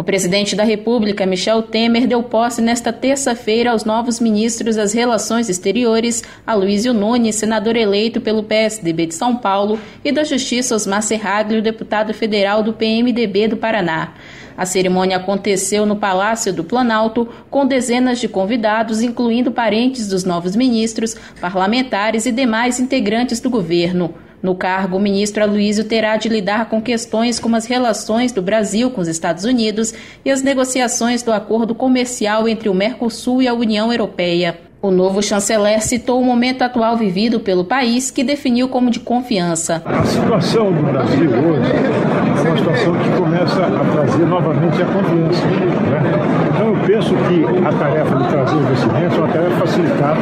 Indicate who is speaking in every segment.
Speaker 1: O presidente da República, Michel Temer, deu posse nesta terça-feira aos novos ministros das Relações Exteriores, Aloysio Nunes, senador eleito pelo PSDB de São Paulo, e da Justiça, Osmar Serraglio, deputado federal do PMDB do Paraná. A cerimônia aconteceu no Palácio do Planalto, com dezenas de convidados, incluindo parentes dos novos ministros, parlamentares e demais integrantes do governo. No cargo, o ministro Aloysio terá de lidar com questões como as relações do Brasil com os Estados Unidos e as negociações do acordo comercial entre o Mercosul e a União Europeia. O novo chanceler citou o momento atual vivido pelo país, que definiu como de confiança.
Speaker 2: A situação do Brasil hoje é uma situação que começa a trazer novamente a confiança. Né? Então, eu penso que a tarefa de trazer investimentos é uma tarefa facilitada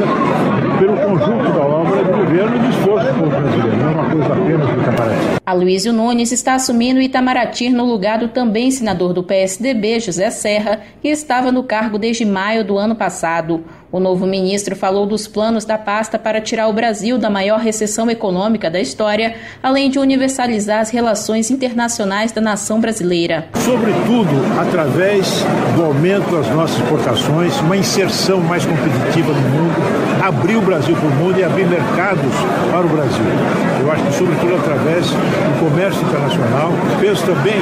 Speaker 2: pelo conjunto da obra governo e do esforço do brasileiro, não é uma coisa apenas do Itamaraty.
Speaker 1: Aloysio Nunes está assumindo o Itamaraty no lugar do também senador do PSDB, José Serra, que estava no cargo desde maio do ano passado. O novo ministro falou dos planos da pasta para tirar o Brasil da maior recessão econômica da história, além de universalizar as relações internacionais da nação brasileira.
Speaker 2: Sobretudo através do aumento das nossas exportações, uma inserção mais competitiva no mundo, abrir o Brasil para o mundo e abrir mercados para o Brasil. Eu acho que, sobretudo, através do comércio internacional. Penso também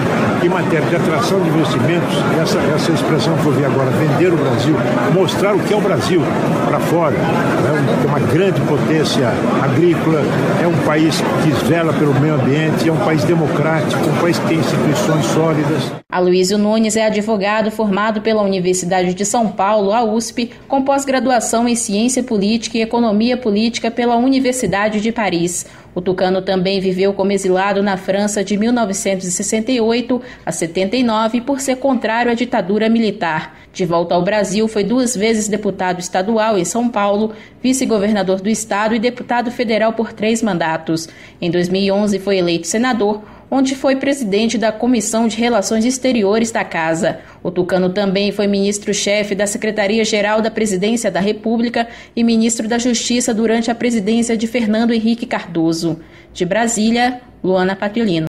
Speaker 2: em matéria de atração de investimentos, essa, essa expressão que eu vi agora, vender o Brasil, mostrar o que é o Brasil para fora. É, é uma grande potência agrícola, é um país que vela pelo meio ambiente, é um país democrático, um país que tem instituições sólidas.
Speaker 1: Aloysio Nunes é advogado formado pela Universidade de São Paulo, a USP, com pós-graduação em Ciência Política e Economia Política pela Universidade de Paris. O tucano também viveu como exilado na França de 1968 a 79 por ser contrário à ditadura militar. De volta ao Brasil, foi duas vezes deputado estadual em São Paulo, vice-governador do estado e deputado federal por três mandatos. Em 2011 foi eleito senador, onde foi presidente da Comissão de Relações Exteriores da Casa. O Tucano também foi ministro-chefe da Secretaria-Geral da Presidência da República e ministro da Justiça durante a presidência de Fernando Henrique Cardoso. De Brasília, Luana Patriolino.